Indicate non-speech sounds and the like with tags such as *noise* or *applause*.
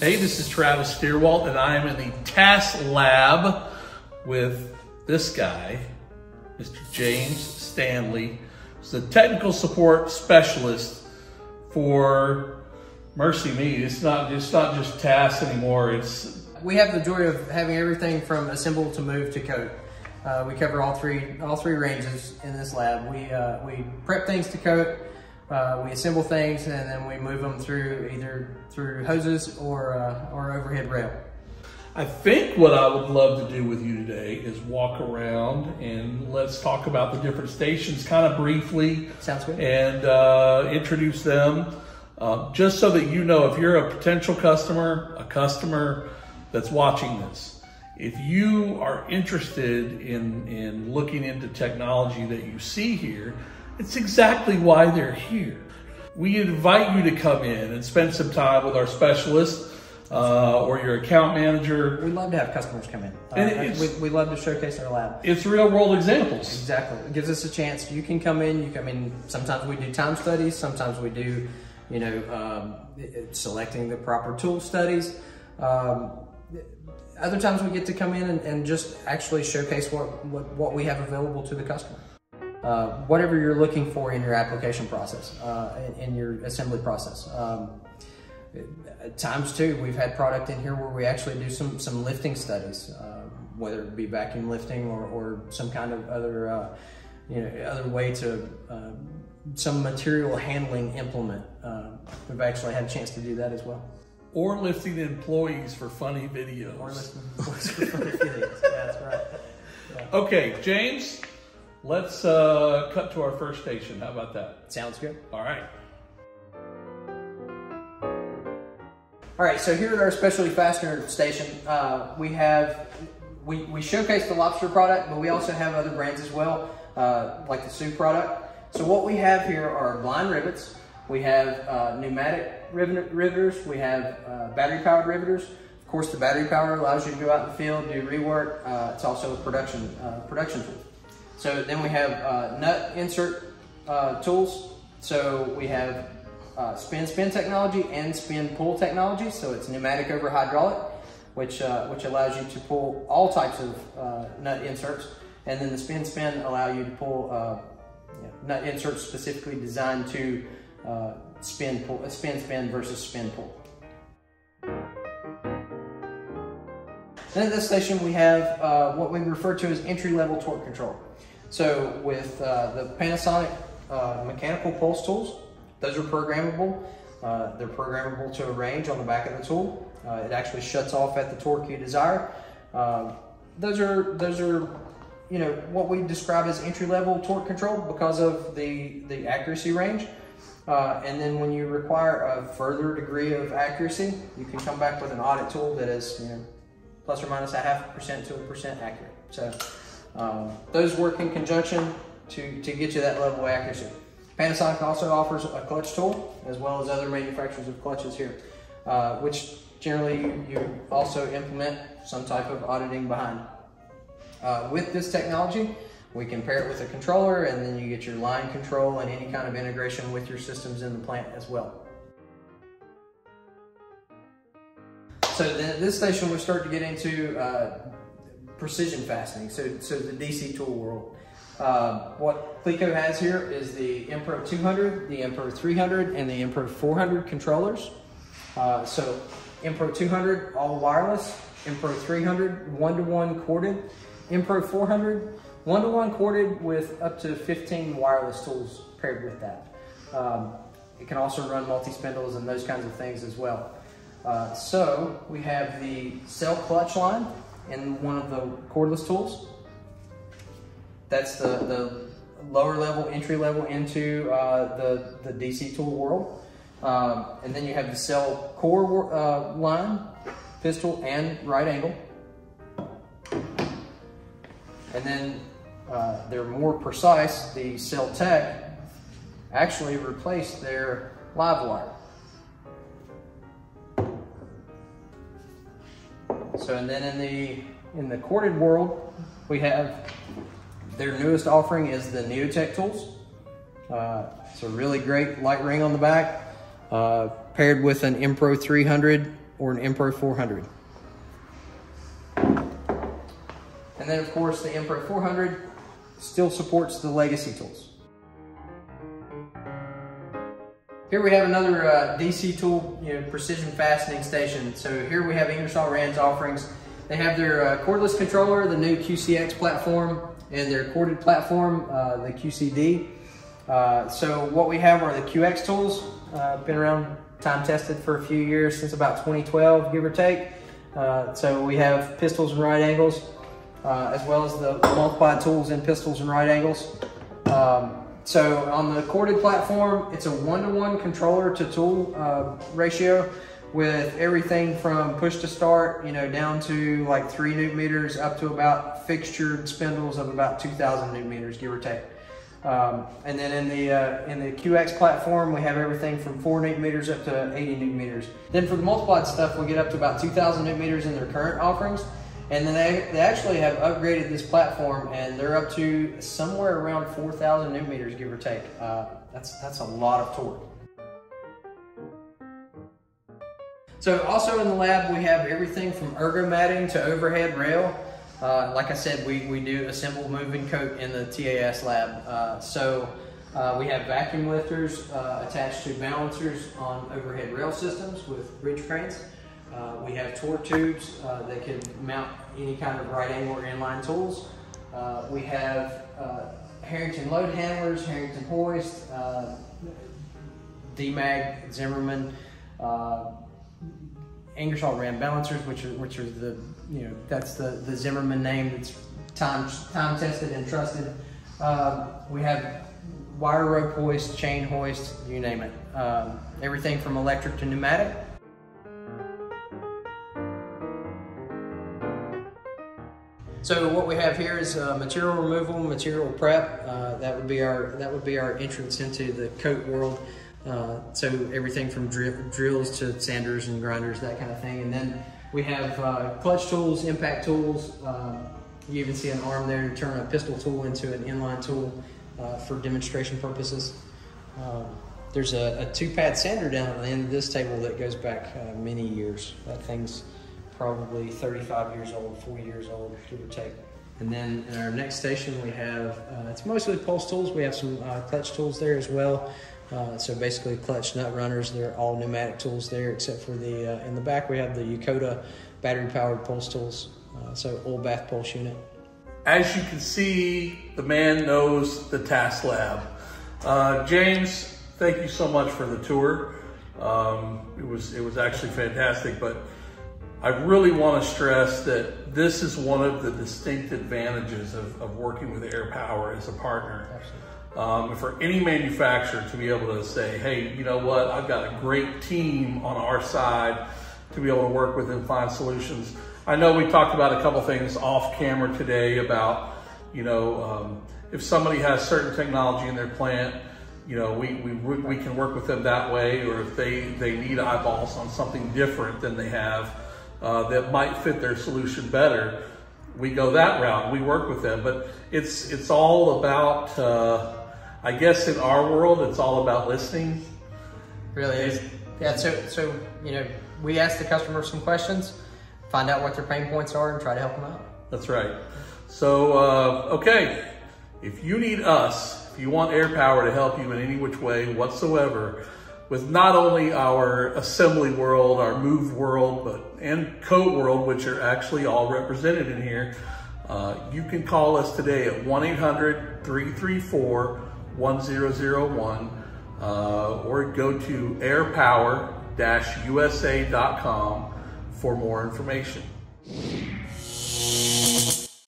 Hey, this is Travis Stirewalt, and I am in the TAS lab with this guy, Mr. James Stanley, who's the technical support specialist for Mercy Me. It's not it's not just TAS anymore. It's We have the joy of having everything from assemble to move to coat. Uh, we cover all three all three ranges in this lab. We uh, we prep things to coat, uh, we assemble things, and then we move them through either through hoses or uh, or overhead rail. I think what I would love to do with you today is walk around and let's talk about the different stations kind of briefly. Sounds good. And uh, introduce them, uh, just so that you know if you're a potential customer, a customer that's watching this, if you are interested in, in looking into technology that you see here, it's exactly why they're here. We invite you to come in and spend some time with our specialist uh, or your account manager. We love to have customers come in. Uh, And we, we love to showcase our lab. It's real world examples. Exactly. It gives us a chance. You can come in. You come in. Sometimes we do time studies. Sometimes we do, you know, um, selecting the proper tool studies. Um, other times we get to come in and, and just actually showcase what, what, what we have available to the customer. Uh, whatever you're looking for in your application process, uh, in, in your assembly process. Um, at times too, we've had product in here where we actually do some some lifting studies, uh, whether it be vacuum lifting or, or some kind of other uh, you know other way to uh, some material handling implement. Uh, we've actually had a chance to do that as well. Or lifting employees for funny videos. Or lifting *laughs* videos. Yeah, that's right. Okay, James, let's uh, cut to our first station. How about that? Sounds good. All right. All right, so here at our specialty fastener station, uh, we have we, we showcase the lobster product, but we also have other brands as well, uh, like the Sioux product. So what we have here are blind rivets. We have uh, pneumatic rivet- riveters. We have uh, battery powered riveters. Of course, the battery power allows you to go out in the field, do rework. Uh, it's also a production uh, production tool. So then we have uh, nut insert uh, tools. So we have uh, spin spin technology and spin pull technology. So it's pneumatic over hydraulic, which uh, which allows you to pull all types of uh, nut inserts, and then the spin spin allow you to pull nut inserts specifically designed to spin pull, spin spin versus spin pull. Then at this station we have uh, what we refer to as entry level torque control. So with uh, the Panasonic uh, mechanical pulse tools, those are programmable. Uh, they're programmable to a range on the back of the tool. Uh, it actually shuts off at the torque you desire. Um, those are those are you know what we describe as entry level torque control because of the the accuracy range. Uh, and then when you require a further degree of accuracy, you can come back with an audit tool that is you know plus or minus a half percent to a percent accurate. So um, those work in conjunction to, to get you that level of accuracy. Panasonic also offers a clutch tool as well as other manufacturers of clutches here, uh, which generally you, also implement some type of auditing behind. Uh, with this technology, we can pair it with a controller and then you get your line control and any kind of integration with your systems in the plant as well. So then at this station, we start to get into uh, precision fastening, so, so the DC tool world. Uh, what Cleco has here is the mPro 200, the mPro 300, and the mPro 400 controllers. Uh, so mPro 200, all wireless. mPro 300, one-to-one corded. mPro 400, one-to-one corded with up to 15 wireless tools paired with that. Um, it can also run multi-spindles and those kinds of things as well. Uh, so we have the CellClutch line in one of the cordless tools. That's the, the lower level, entry level into uh, the, the DC tool world. Um, and then you have the CellCore uh, line, pistol and right angle. And then uh, they're more precise, the CellTec actually replaced their LiveWire. So, and then in the in the corded world, we have their newest offering is the NeoTek tools. Uh, it's a really great light ring on the back, uh, paired with an mPro 300 or an mPro 400. And then of course the mPro 400 still supports the legacy tools. Here we have another uh, DC tool, you know, precision fastening station. So here we have Ingersoll Rand's offerings. They have their uh, cordless controller, the new QCX platform, and their corded platform, uh, the QCD. Uh, so what we have are the QX tools, uh, been around time tested for a few years, since about 2012, give or take. Uh, so we have pistols and right angles, as well as the multiply tools and pistols and right angles. Um, so on the corded platform, it's a one-to-one -one controller to tool uh, ratio with everything from push to start, you know, down to like three newton meters up to about fixtured spindles of about 2,000 newton meters, give or take. Um, and then in the uh, in the QX platform, we have everything from four newton meters up to 80 newton meters. Then for the multiplied stuff, we get up to about 2,000 newton meters in their current offerings. And then they, they actually have upgraded this platform and they're up to somewhere around 4,000 newton meters, give or take. Uh, that's, that's a lot of torque. So also in the lab, we have everything from ergo matting to overhead rail. Uh, like I said, we, we do assemble, move, coat in the TAS lab. Uh, so uh, we have vacuum lifters uh, attached to balancers on overhead rail systems with bridge cranes. Uh, we have torque tubes uh, that can mount any kind of right angle or inline tools. Uh, we have uh, Harrington load handlers, Harrington hoist, uh, Demag, Zimmerman, uh, Ingersoll Rand balancers, which are which are the you know that's the the Zimmerman name that's time time tested and trusted. we have wire rope hoist, chain hoist, you name it. Um, everything from electric to pneumatic. So what we have here is uh, material removal, material prep. Uh, that would be our that would be our entrance into the coat world. Uh, so everything from dr drills to sanders and grinders, that kind of thing. And then we have uh, clutch tools, impact tools. Um, you even see an arm there to turn a pistol tool into an inline tool uh, for demonstration purposes. Um, there's a, a two-pad sander down at the end of this table that goes back uh, many years. That thing's probably 35 years old, 40 years old, give or take. And then in our next station, we have, uh, it's mostly pulse tools. We have some uh, clutch tools there as well. Uh, so basically clutch nut runners, they're all pneumatic tools there, except for the, uh, in the back, we have the Yokota battery powered pulse tools. Uh, so oil bath pulse unit. As you can see, the man knows the TAS lab. Uh, James, thank you so much for the tour. Um, it was, it was actually fantastic, but I really want to stress that this is one of the distinct advantages of, of working with Air Power as a partner. Um, for any manufacturer to be able to say, hey, you know what, I've got a great team on our side to be able to work with and find solutions. I know we talked about a couple things off camera today about, you know, um, if somebody has certain technology in their plant, you know, we, we, we can work with them that way, or if they, they need eyeballs on something different than they have, uh, that might fit their solution better, we go that route. We work with them, but it's it's all about. Uh, I guess in our world, it's all about listening. Really is. Yeah. So so you know, we ask the customer some questions, find out what their pain points are, and try to help them out. That's right. So uh, okay, if you need us, if you want Air Power to help you in any which way whatsoever with not only our assembly world, our move world, but and coat world, which are actually all represented in here. Uh, you can call us today at 1-800-334-1001 uh, or go to airpower-usa.com for more information.